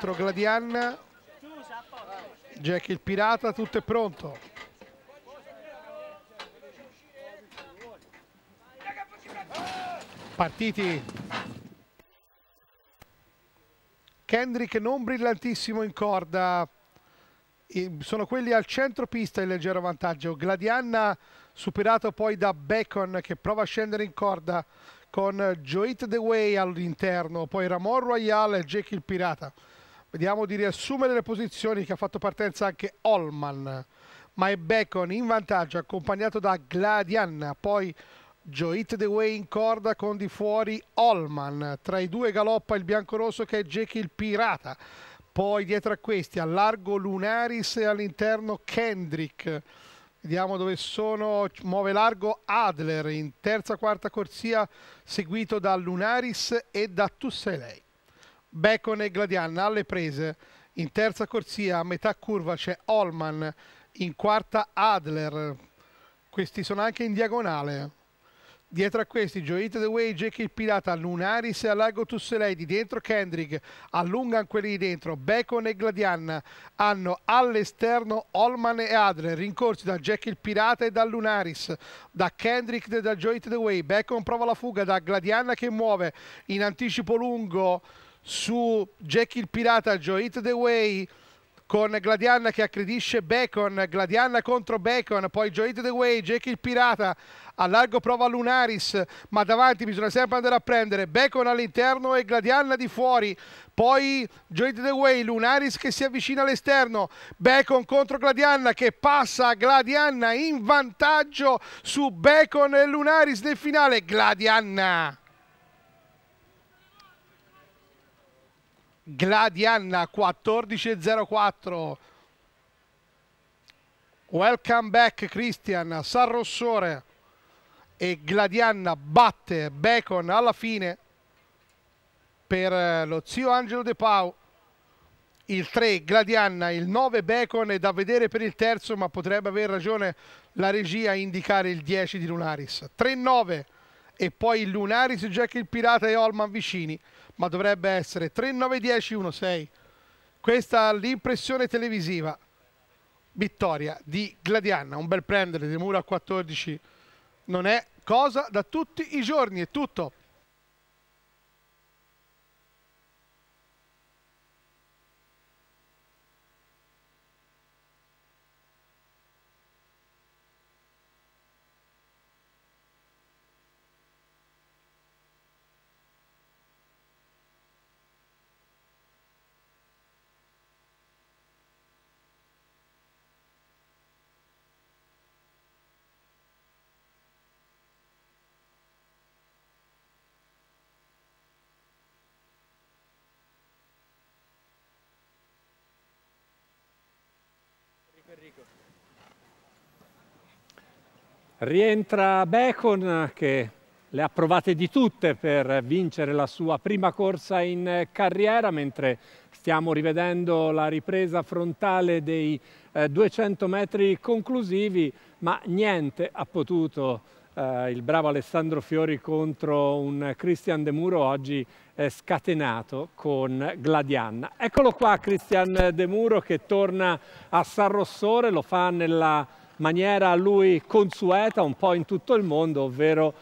dentro Gladian, Jack il pirata, tutto è pronto. Partiti. Kendrick non brillantissimo in corda, sono quelli al centro pista il leggero vantaggio. Gladianna superato poi da Bacon che prova a scendere in corda con Joit The Way all'interno, poi Ramon Royale e Jake il Pirata. Vediamo di riassumere le posizioni che ha fatto partenza anche Holman, ma è Bacon in vantaggio accompagnato da Gladianna, poi Joit The Way in corda con di fuori Holman, tra i due galoppa il biancorosso che è Jake il Pirata, poi dietro a questi a largo Lunaris e all'interno Kendrick. Vediamo dove sono, muove largo Adler. In terza quarta corsia seguito da Lunaris e da Tusselei. Bacon e Gladiana alle prese. In terza corsia a metà curva c'è Holman, in quarta Adler. Questi sono anche in diagonale. Dietro a questi, Joit The Way, Jake il Pirata, Lunaris e Alago Tusselei, di dentro Kendrick, allungano quelli di dentro, Bacon e Gladianna, hanno all'esterno Holman e Adler, rincorsi da Jack il Pirata e da Lunaris, da Kendrick e da Joit The Way, Bacon prova la fuga da Gladianna che muove in anticipo lungo su Jack il Pirata, Joit The Way, con Gladianna che aggredisce Bacon, Gladianna contro Bacon, poi Joit The Way, Jake il Pirata, a largo prova Lunaris, ma davanti bisogna sempre andare a prendere Bacon all'interno e Gladianna di fuori, poi Joit The Way, Lunaris che si avvicina all'esterno, Bacon contro Gladianna che passa Gladianna in vantaggio su Bacon e Lunaris nel finale, Gladianna! Gladianna 14.04 welcome back Christian San Rossore e Gladianna batte Bacon alla fine per eh, lo zio Angelo De Pau. Il 3 Gladianna, il 9 Bacon è da vedere per il terzo ma potrebbe aver ragione la regia a indicare il 10 di Lunaris. 3-9 e poi il Lunaris, Jack il Pirata e Holman vicini ma dovrebbe essere 3, 9, 10, 1, 6. Questa è l'impressione televisiva. Vittoria di Gladiana, un bel prendere di muro a 14 non è cosa da tutti i giorni, è tutto. Rientra Bacon che le ha provate di tutte per vincere la sua prima corsa in carriera, mentre stiamo rivedendo la ripresa frontale dei eh, 200 metri conclusivi, ma niente ha potuto eh, il bravo Alessandro Fiori contro un Christian De Muro oggi eh, scatenato con Gladianna. Eccolo qua Christian De Muro che torna a San Rossore, lo fa nella maniera a lui consueta un po' in tutto il mondo, ovvero